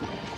you